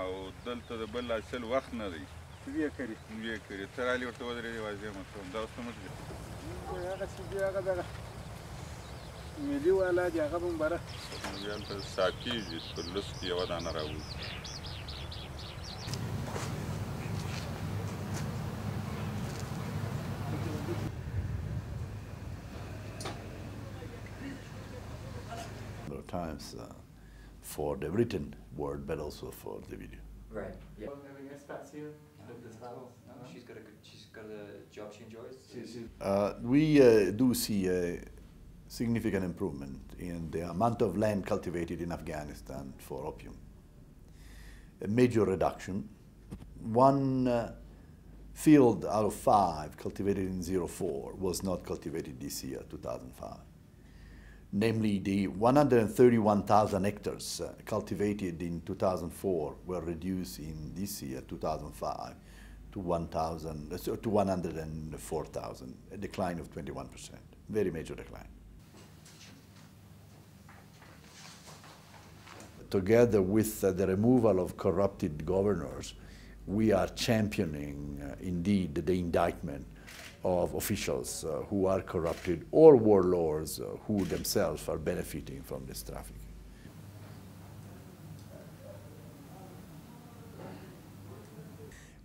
او دلته د بل حاصل وخت نه دی. وی کری وی کری تر علي ورته ودرې دی واځي مو ته دا اوس مټ دی هغه چې دی هغه دا ملي والا دی هغه هم بره. یان ته ساکی دي سلس دی یو دانه راوي Thank you. Number of times uh, for the written word, but also for the video. Right. Yeah. She's got a good, she's got a job she enjoys. Uh, we uh, do see a significant improvement in the amount of land cultivated in Afghanistan for opium. A major reduction. One uh, field out of five cultivated in 04 was not cultivated this year, 2005. Namely, the 131,000 hectares uh, cultivated in 2004 were reduced in this year, 2005, to 1,000, uh, to 104,000, a decline of 21%, very major decline. Together with uh, the removal of corrupted governors, we are championing uh, indeed the indictment of officials uh, who are corrupted or warlords uh, who themselves are benefiting from this trafficking.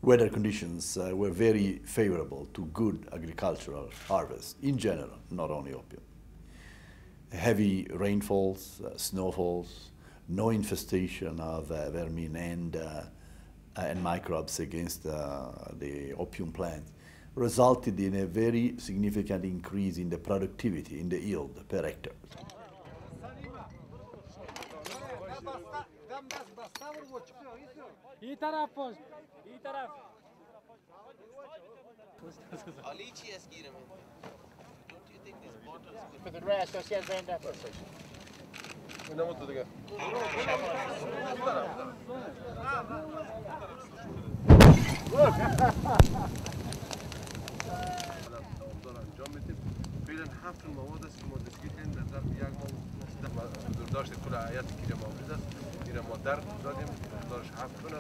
Weather conditions uh, were very favorable to good agricultural harvest in general, not only opium. Heavy rainfalls, uh, snowfalls, no infestation of uh, vermin and, uh, and microbes against the opium plant resulted in a very significant increase in the productivity, in the yield per hectare. Look! میتیم فعلا هفت مواد است که ما دستگیر کردیم. در ظرف یک ماه درداشت کل عیت که مورد است. این ما درد دادیم. درداشت هفت تون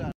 است.